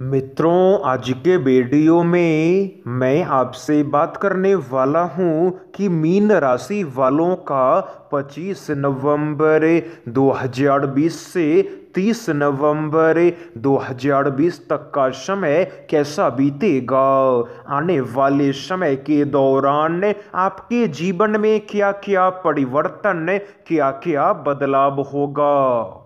मित्रों, आज के वीडियो में मैं आपसे बात करने वाला हूँ कि मीन राशि वालों का 25 नवंबर 2020 से 30 नवंबर 2020 तक का समय कैसा बीतेगा? आने वाले समय के दौरान आपके जीवन में क्या क्या परिवर्तन क्या क्या बदलाव होगा?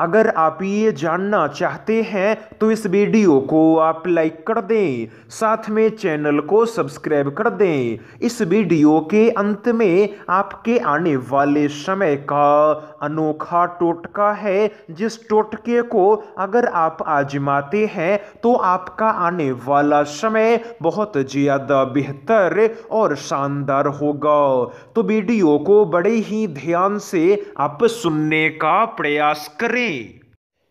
अगर आप ये जानना चाहते हैं तो इस वीडियो को आप लाइक कर दें, साथ में चैनल को सब्सक्राइब कर दें। इस वीडियो के अंत में आपके आने वाले समय का अनोखा टोटका है, जिस टोटके को अगर आप आजमाते हैं तो आपका आने वाला समय बहुत ज़्यादा बेहतर और शानदार होगा। तो वीडियो को बड़े ही ध्यान से आप सुनने का प्रयास करें। way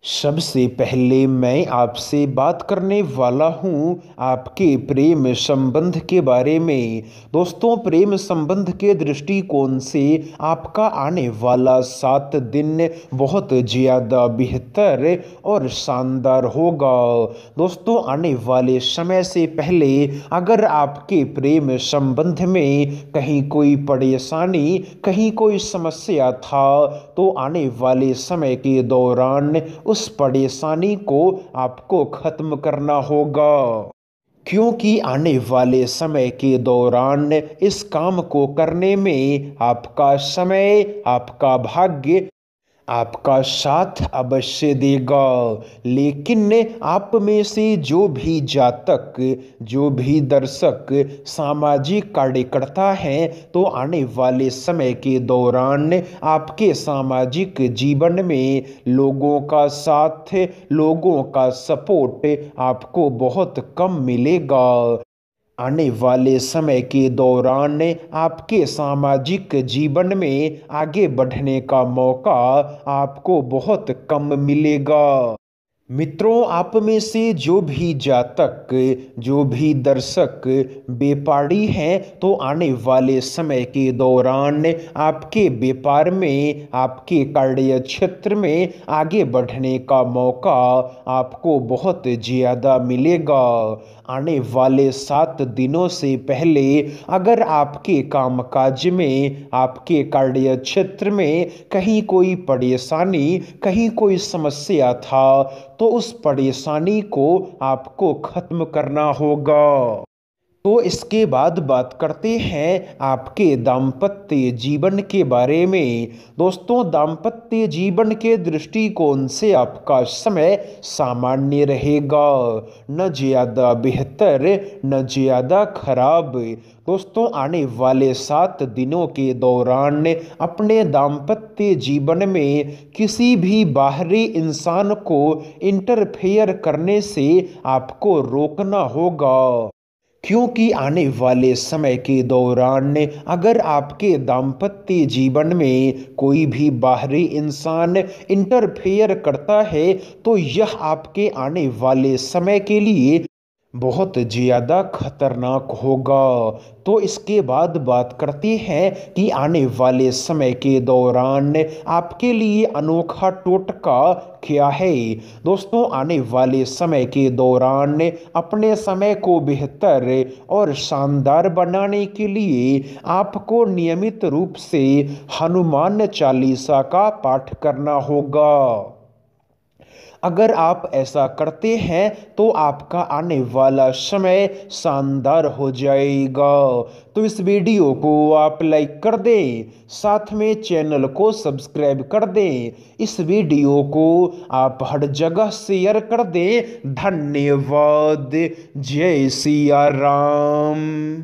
सबसे पहले मैं आपसे बात करने वाला हूँ आपके प्रेम संबंध के बारे में। दोस्तों, प्रेम संबंध के दृष्टिकोण से आपका आने वाला सात दिन बहुत ज़्यादा बेहतर और शानदार होगा। दोस्तों, आने वाले समय से पहले अगर आपके प्रेम संबंध में कहीं कोई परेशानी, कहीं कोई समस्या था तो आने वाले समय के दौरान उस परेशानी को आपको ख़त्म करना होगा। क्योंकि आने वाले समय के दौरान इस काम को करने में आपका समय, आपका भाग्य आपका साथ अवश्य देगा। लेकिन आप में से जो भी जातक, जो भी दर्शक, सामाजिक कार्यकर्ता हैं तो आने वाले समय के दौरान आपके सामाजिक जीवन में लोगों का साथ, लोगों का सपोर्ट आपको बहुत कम मिलेगा। आने वाले समय के दौरान आपके सामाजिक जीवन में आगे बढ़ने का मौका आपको बहुत कम मिलेगा। मित्रों, आप में से जो भी जातक, जो भी दर्शक व्यापारी हैं तो आने वाले समय के दौरान आपके व्यापार में, आपके कार्य क्षेत्र में आगे बढ़ने का मौका आपको बहुत ज़्यादा मिलेगा। आने वाले सात दिनों से पहले अगर आपके कामकाज में, आपके कार्य क्षेत्र में कहीं कोई परेशानी, कहीं कोई समस्या था तो उस परेशानी को आपको ख़त्म करना होगा। तो इसके बाद बात करते हैं आपके दाम्पत्य जीवन के बारे में। दोस्तों, दाम्पत्य जीवन के दृष्टिकोण से आपका समय सामान्य रहेगा। न ज़्यादा बेहतर, न ज़्यादा खराब। दोस्तों, आने वाले सात दिनों के दौरान अपने दाम्पत्य जीवन में किसी भी बाहरी इंसान को इंटरफेयर करने से आपको रोकना होगा। क्योंकि आने वाले समय के दौरान अगर आपके दाम्पत्य जीवन में कोई भी बाहरी इंसान इंटरफेयर करता है तो यह आपके आने वाले समय के लिए बहुत ज़्यादा खतरनाक होगा। तो इसके बाद बात करते हैं कि आने वाले समय के दौरान आपके लिए अनोखा टोटका क्या है। दोस्तों, आने वाले समय के दौरान अपने समय को बेहतर और शानदार बनाने के लिए आपको नियमित रूप से हनुमान चालीसा का पाठ करना होगा। अगर आप ऐसा करते हैं तो आपका आने वाला समय शानदार हो जाएगा। तो इस वीडियो को आप लाइक कर दें, साथ में चैनल को सब्सक्राइब कर दें। इस वीडियो को आप हर जगह शेयर कर दें। धन्यवाद। जय सिया राम।